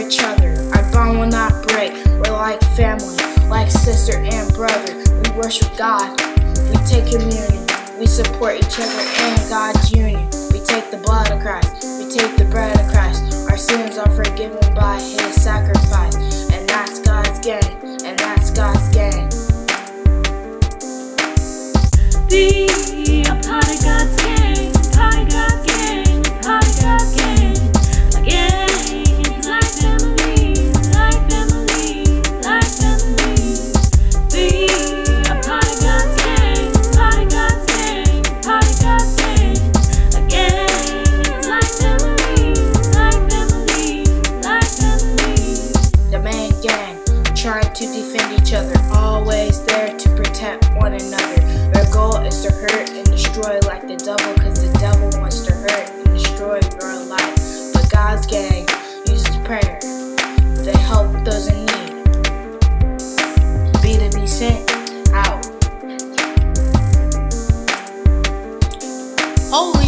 each other. Our bond will not break. We're like family, like sister and brother. We worship God. We take communion. We support each other in God's union. We take the blood of Christ. We take the bread of Christ. Our sins are forgiven by His sacrifice. And that's God's gang. And that's God's gang. Be to defend each other, always there to protect one another. Their goal is to hurt and destroy like the devil, cause the devil wants to hurt and destroy your life. But God's gang uses prayer to help those in need. Be to be sent out. Holy